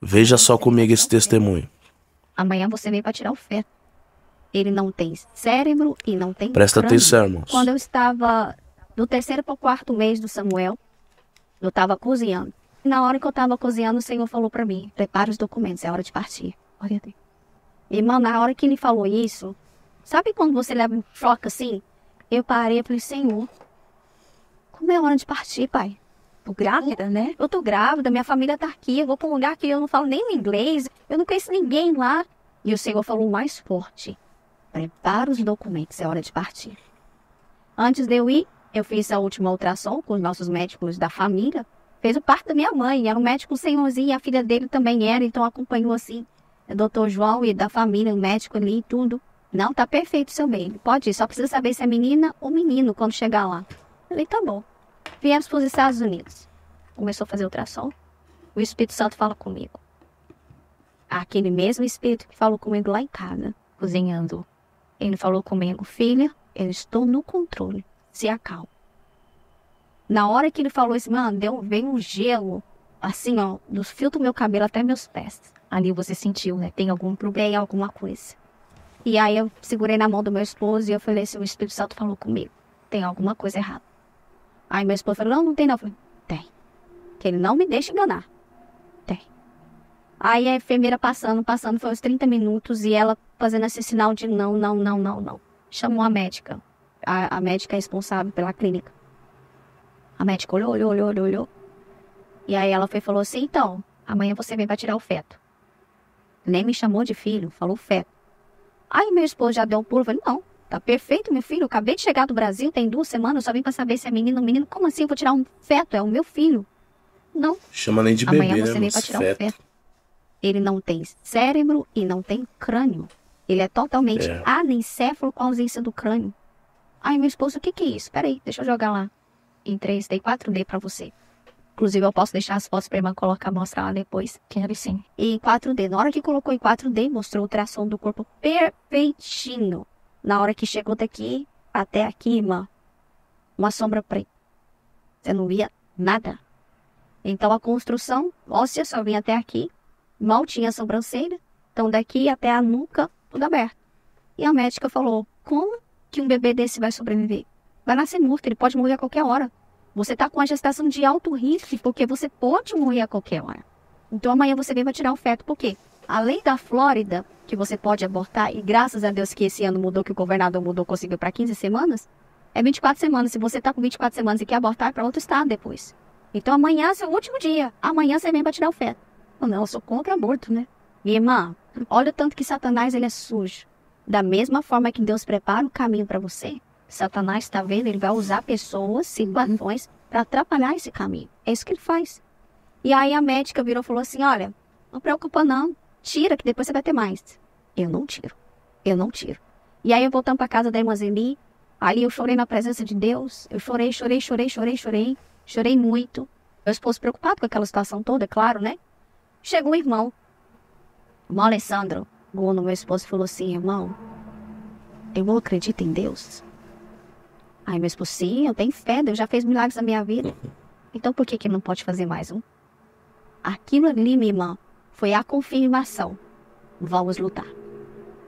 Veja só comigo esse testemunho. Amanhã você vem para tirar o feto. Ele não tem cérebro e não tem Presta crânio. atenção, irmãos. Quando eu estava do terceiro para o quarto mês do Samuel, eu estava cozinhando. Na hora que eu estava cozinhando, o Senhor falou para mim: prepara os documentos, é hora de partir. Olha Deus. Irmão, na hora que ele falou isso, sabe quando você leva um choque assim? Eu parei e falei: Senhor, como é hora de partir, pai? Tô grávida, né? Eu tô grávida, minha família tá aqui, eu vou pra um lugar que eu não falo nem inglês, eu não conheço ninguém lá. E o Senhor falou mais forte: prepara os documentos, é hora de partir. Antes de eu ir, eu fiz a última ultrassom com os nossos médicos da família. Fez o parto da minha mãe, era um médico senhorzinho, a filha dele também era, então acompanhou assim, o doutor João e da família, o médico ali e tudo. Não, tá perfeito, seu bem. Pode ir, só precisa saber se é menina ou menino quando chegar lá. Falei, tá bom. Viemos para os Estados Unidos. Começou a fazer ultrassom. O Espírito Santo fala comigo. Aquele mesmo Espírito que falou comigo lá em casa, cozinhando. Ele falou comigo, filha, eu estou no controle. Se acalma. Na hora que ele falou isso, mano, deu, veio um gelo, assim, ó, dos fios do meu cabelo até meus pés. Ali você sentiu, né? Tem algum problema. Alguma coisa. E aí eu segurei na mão do meu esposo e eu falei assim, o Espírito Santo falou comigo. Tem alguma coisa errada. Aí meu esposo falou, não, não tem não. Eu falei, tem. Que ele não me deixa enganar. Tem. Aí a enfermeira passando, passando, foi uns 30 minutos e ela fazendo esse sinal de não, não, não, não, não. Chamou a médica. A, a médica responsável pela clínica. A médica olhou, olhou, olhou, olhou, olhou. E aí ela foi e falou assim, então, amanhã você vem pra tirar o feto. Nem me chamou de filho, falou feto. Aí meu esposo já deu um pulo, falei, não, tá perfeito, meu filho, eu acabei de chegar do Brasil, tem duas semanas, eu só vim pra saber se é menino ou menino. Como assim eu vou tirar um feto? É o meu filho. Não, Chama nem de bebê, amanhã né, você vem irmãos? pra tirar Feto. um feto. Ele não tem cérebro e não tem crânio. Ele é totalmente É. anencéfalo com ausência do crânio. Aí meu esposo, o que que é isso? Peraí, deixa eu jogar lá. Em 3D, 4D pra você. Inclusive, eu posso deixar as fotos pra irmã colocar, mostrar lá depois. Quero sim. E em 4D. Na hora que colocou em 4D, mostrou o tração do corpo perfeitinho. Na hora que chegou daqui até aqui, irmã, uma sombra preta. Você não via nada. Então a construção óssea só vinha até aqui. Mal tinha sobrancelha. Então daqui até a nuca, tudo aberto. E a médica falou: como que um bebê desse vai sobreviver? Vai nascer morto, ele pode morrer a qualquer hora. Você está com a gestação de alto risco, porque você pode morrer a qualquer hora. Então amanhã você vem vai tirar o feto. Por quê? A lei da Flórida, que você pode abortar, e graças a Deus que esse ano mudou, que o governador mudou, conseguiu para 15 semanas, é 24 semanas. Se você está com 24 semanas e quer abortar, é para outro estado depois. Então amanhã é seu último dia. Amanhã você vem para tirar o feto. Eu, não, eu sou contra aborto, né? E, irmã, olha o tanto que Satanás ele é sujo. Da mesma forma que Deus prepara o caminho para você, Satanás está vendo, ele vai usar pessoas, situações, para atrapalhar esse caminho. É isso que ele faz. E aí a médica virou e falou assim: olha, não preocupa não, tira que depois você vai ter mais. Eu não tiro. Eu não tiro. E aí eu voltando para casa da irmã Zeli, ali eu chorei na presença de Deus. Eu chorei, chorei, chorei, chorei, chorei. Chorei muito. Meu esposo preocupado com aquela situação toda, é claro, né? Chegou o irmão. O irmão Alessandro, Guno, meu esposo, falou assim, irmão, eu não acredito em Deus. Aí meu esposo, sim, eu tenho fé, Deus já fez milagres na minha vida. Então por que que não pode fazer mais um? Aquilo ali, minha irmã, foi a confirmação. Vamos lutar.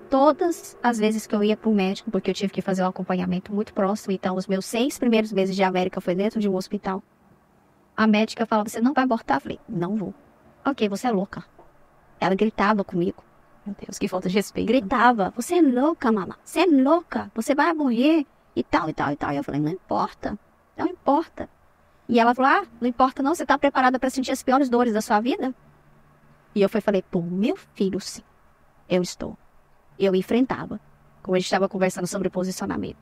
Todas as vezes que eu ia pro médico, porque eu tive que fazer um acompanhamento muito próximo, então os meus seis primeiros meses de América foi dentro de um hospital. A médica falava, você não vai abortar? Eu falei, não vou. Ok, você é louca. Ela gritava comigo. Meu Deus, que falta de respeito. Gritava, você é louca, mamãe. Você é louca. Você vai morrer. E tal, e tal, e tal. E eu falei, não importa. Não importa. E ela falou, ah, não importa não. Você tá preparada para sentir as piores dores da sua vida? E eu falei, pô, meu filho, sim. Eu estou. Eu enfrentava. Como a gente estava conversando sobre posicionamento.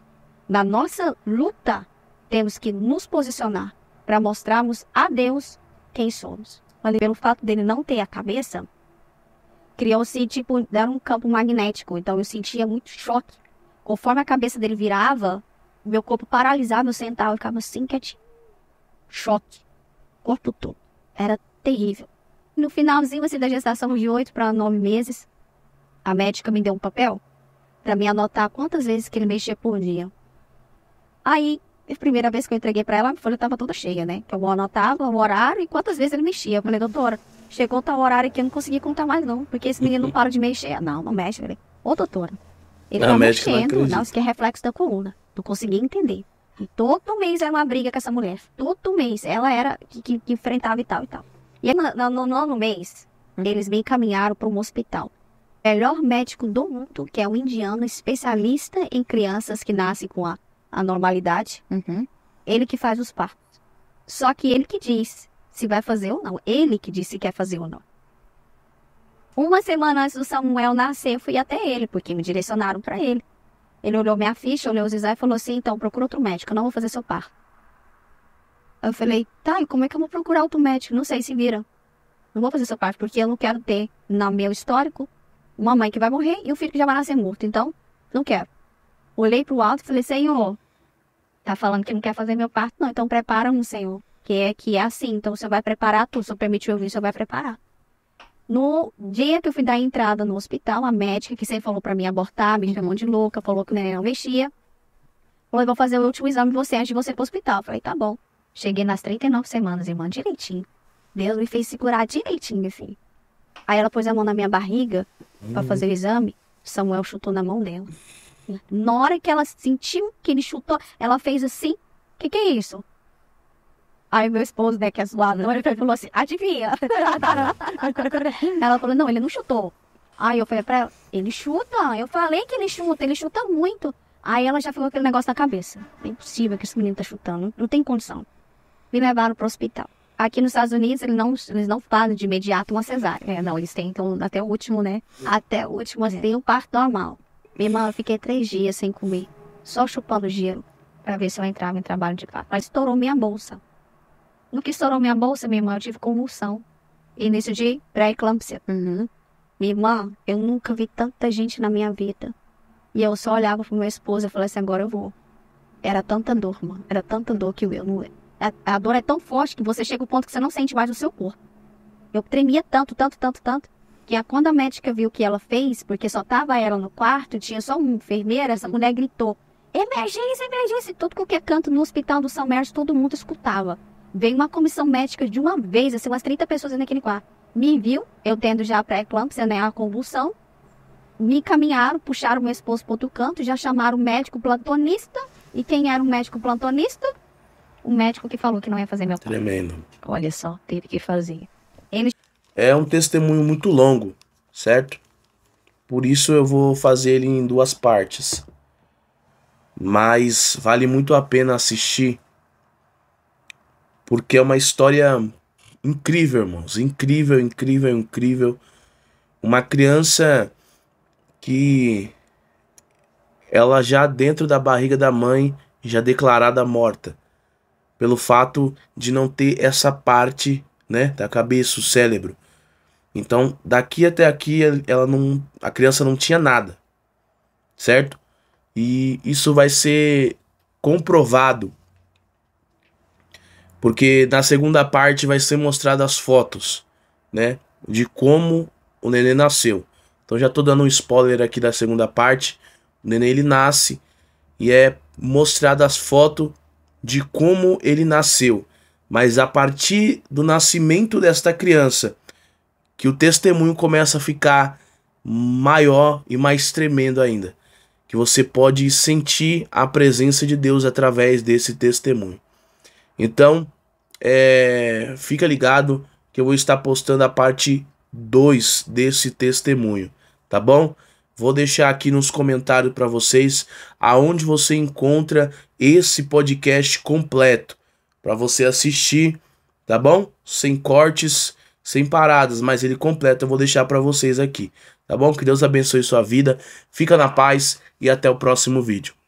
Na nossa luta, temos que nos posicionar para mostrarmos a Deus quem somos. Mas pelo fato dele não ter a cabeça, criou-se, tipo, era um campo magnético. Então eu sentia muito choque. Conforme a cabeça dele virava, meu corpo paralisava, eu sentava, eu ficava assim, quietinho. Choque. Corpo todo. Era terrível. No finalzinho assim, da gestação de oito para nove meses, a médica me deu um papel para me anotar quantas vezes que ele mexia por dia. Aí, a primeira vez que eu entreguei para ela, a folha estava toda cheia, né? Que eu anotava o horário e quantas vezes ele mexia. Eu falei, doutora, Chegou tal horário que eu não consegui contar mais, não. Porque esse menino não para de mexer. Não, não mexe, velho. Ô, doutora. Ele tá não mexendo. acredita. Não, isso aqui é reflexo da coluna. Não consegui entender. E todo mês era uma briga com essa mulher. Todo mês. Ela era que, que- que enfrentava e tal e tal. E no nono mês, eles me encaminharam para um hospital. Melhor médico do mundo, que é um indiano especialista em crianças que nascem com a anormalidade. Uhum. Ele que faz os partos. Só que ele que diz se vai fazer ou não. Ele que diz se quer fazer ou não. Uma semana antes do Samuel nascer, eu fui até ele, porque me direcionaram para ele. Ele olhou minha ficha, olhou os exames e falou assim: então, procura outro médico, eu não vou fazer seu parto. Eu falei: tá, e como é que eu vou procurar outro médico? Não sei se vira. Não vou fazer seu parto, porque eu não quero ter no meu histórico uma mãe que vai morrer e um filho que já vai nascer morto. Então, não quero. Olhei pro alto e falei: Senhor, tá falando que não quer fazer meu parto? Não, então prepara um, Senhor. Que é, que é assim. Então, o Senhor vai preparar tudo. Se eu permitir eu vir, o Senhor vai preparar. No dia que eu fui dar entrada no hospital, a médica que sempre falou pra mim abortar, me chamou de louca, falou que o neném não mexia. Falou, eu vou fazer o último exame de você antes de você ir pro hospital. Eu falei, tá bom. Cheguei nas 39 semanas, irmã, direitinho. Deus me fez segurar direitinho, assim. Aí ela pôs a mão na minha barriga pra fazer o exame. Samuel chutou na mão dela. Na hora que ela sentiu que ele chutou, ela fez assim. Que que é isso? Aí meu esposo, né, que é zoado, ele falou assim, adivinha? ela falou, não, ele não chutou. Aí eu falei pra ela, ele chuta, eu falei que ele chuta, ele chuta muito. Aí ela já ficou aquele negócio na cabeça. É impossível que esse menino tá chutando, não tem condição. Me levaram pro hospital. Aqui nos Estados Unidos, eles não, eles não fazem de imediato uma cesárea. É, não, eles tentam até o último, né? Até o último, assim, um parto normal. Minha irmã, eu fiquei três dias sem comer, só chupando gelo, pra ver se eu entrava em trabalho de parto. Mas estourou minha bolsa. No que estourou minha bolsa, minha irmã, eu tive convulsão. Início de pré-eclâmpsia. Uhum. Minha irmã, eu nunca vi tanta gente na minha vida. E eu só olhava pro meu esposo e falei assim, agora eu vou. Era tanta dor, mano. Era tanta dor que eu não... A, a dor é tão forte que você chega ao ponto que você não sente mais no seu corpo. Eu tremia tanto, tanto, tanto, tanto, que a, quando a médica viu o que ela fez, porque só tava ela no quarto, tinha só uma enfermeira, essa mulher gritou, emergência, emergência, tudo qualquer canto no hospital do São Mércio, todo mundo escutava. Veio uma comissão médica de uma vez, assim, umas 30 pessoas naquele quarto. Me viu, eu tendo já pré-eclâmpsia, né, a convulsão, me encaminharam, puxaram meu esposo para outro canto, já chamaram o médico plantonista. E quem era o médico plantonista? O médico que falou que não ia fazer meu parto. Tremendo. Olha só, teve que fazer. É um testemunho muito longo, certo? Por isso eu vou fazer ele em duas partes. Mas vale muito a pena assistir. Porque é uma história incrível, irmãos. Incrível, incrível, incrível. Uma criança que ela já dentro da barriga da mãe já declarada morta pelo fato de não ter essa parte, né, da cabeça, o cérebro. Então, daqui até aqui ela não, a criança não tinha nada. Certo? E isso vai ser comprovado porque na segunda parte vai ser mostrado as fotos, né, de como o neném nasceu. Então já tô dando um spoiler aqui da segunda parte. O neném ele nasce e é mostrado as fotos de como ele nasceu. Mas a partir do nascimento desta criança, que o testemunho começa a ficar maior e mais tremendo ainda. Que você pode sentir a presença de Deus através desse testemunho. Então, é, fica ligado que eu vou estar postando a parte 2 desse testemunho, tá bom? Vou deixar aqui nos comentários para vocês aonde você encontra esse podcast completo para você assistir, tá bom? Sem cortes, sem paradas, mas ele completo eu vou deixar para vocês aqui, tá bom? Que Deus abençoe sua vida. Fica na paz e até o próximo vídeo.